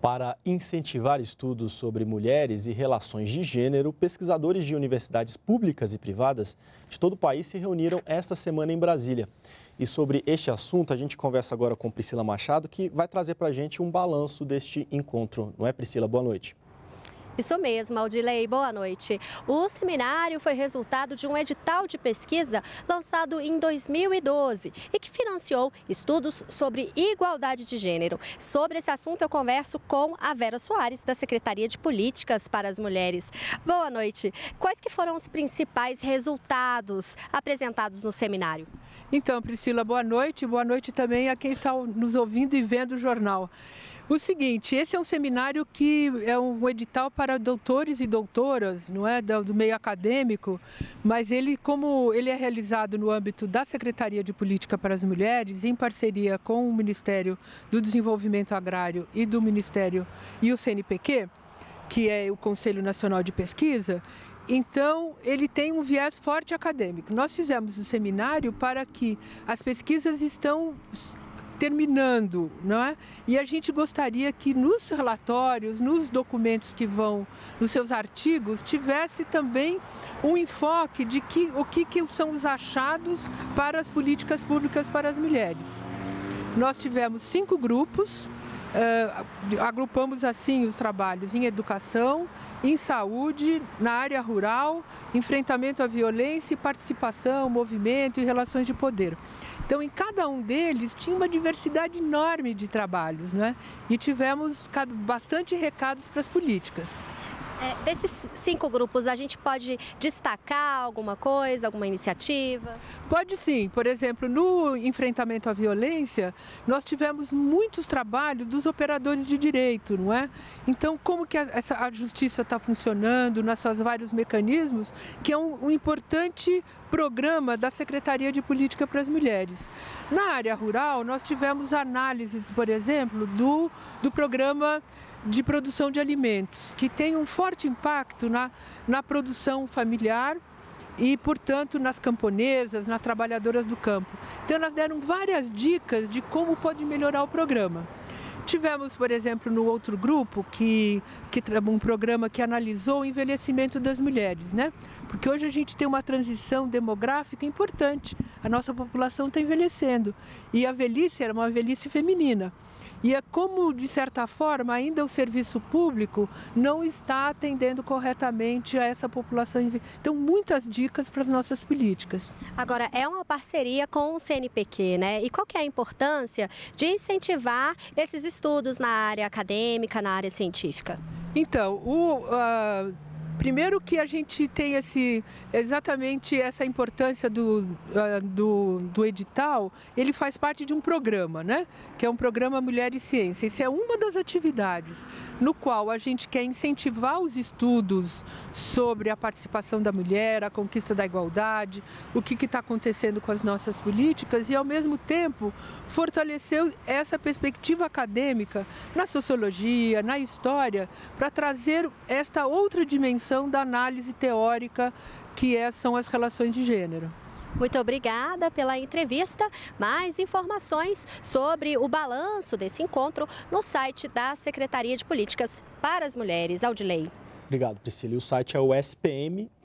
Para incentivar estudos sobre mulheres e relações de gênero, pesquisadores de universidades públicas e privadas de todo o país se reuniram esta semana em Brasília. E sobre este assunto, a gente conversa agora com Priscila Machado, que vai trazer para a gente um balanço deste encontro. Não é, Priscila? Boa noite. Isso mesmo, Aldilei, boa noite. O seminário foi resultado de um edital de pesquisa lançado em 2012 e que financiou estudos sobre igualdade de gênero. Sobre esse assunto eu converso com a Vera Soares, da Secretaria de Políticas para as Mulheres. Boa noite. Quais que foram os principais resultados apresentados no seminário? Então, Priscila, boa noite. Boa noite também a quem está nos ouvindo e vendo o jornal. O seguinte, esse é um seminário que é um edital para doutores e doutoras, não é, do meio acadêmico, mas ele, como ele é realizado no âmbito da Secretaria de Política para as Mulheres, em parceria com o Ministério do Desenvolvimento Agrário e do Ministério e o CNPq, que é o Conselho Nacional de Pesquisa, então, ele tem um viés forte acadêmico. Nós fizemos o seminário para que as pesquisas estão terminando, não é? E a gente gostaria que nos relatórios, nos documentos que vão, nos seus artigos, tivesse também um enfoque de que, o que, que são os achados para as políticas públicas para as mulheres. Nós tivemos cinco grupos, Uh, agrupamos assim os trabalhos em educação, em saúde, na área rural, enfrentamento à violência, participação, movimento e relações de poder. Então, em cada um deles tinha uma diversidade enorme de trabalhos, né? E tivemos bastante recados para as políticas. É, desses cinco grupos, a gente pode destacar alguma coisa, alguma iniciativa? Pode sim. Por exemplo, no enfrentamento à violência, nós tivemos muitos trabalhos dos operadores de direito, não é? Então, como que a, essa, a justiça está funcionando, nos seus vários mecanismos, que é um, um importante programa da Secretaria de Política para as Mulheres. Na área rural, nós tivemos análises, por exemplo, do, do programa de produção de alimentos, que tem um forte impacto na, na produção familiar e, portanto, nas camponesas, nas trabalhadoras do campo. Então, elas deram várias dicas de como pode melhorar o programa. Tivemos, por exemplo, no outro grupo, que, que um programa que analisou o envelhecimento das mulheres, né? Porque hoje a gente tem uma transição demográfica importante. A nossa população está envelhecendo. E a velhice era uma velhice feminina. E é como, de certa forma, ainda o serviço público não está atendendo corretamente a essa população. Então, muitas dicas para as nossas políticas. Agora, é uma parceria com o CNPq, né? E qual que é a importância de incentivar esses estudos na área acadêmica, na área científica? Então, o... Uh Primeiro que a gente tem esse, exatamente essa importância do, uh, do, do, edital, ele faz parte de um programa, né? Que é um programa Mulher e Ciência. Isso é uma das atividades no qual a gente quer incentivar os estudos sobre a participação da mulher, a conquista da igualdade, o que está acontecendo com as nossas políticas e, ao mesmo tempo, fortalecer essa perspectiva acadêmica na sociologia, na história, para trazer esta outra dimensão da análise teórica que é, são as relações de gênero. Muito obrigada pela entrevista. Mais informações sobre o balanço desse encontro no site da Secretaria de Políticas para as Mulheres, Audilei. Obrigado, Priscila. E o site é o spm.gov.br.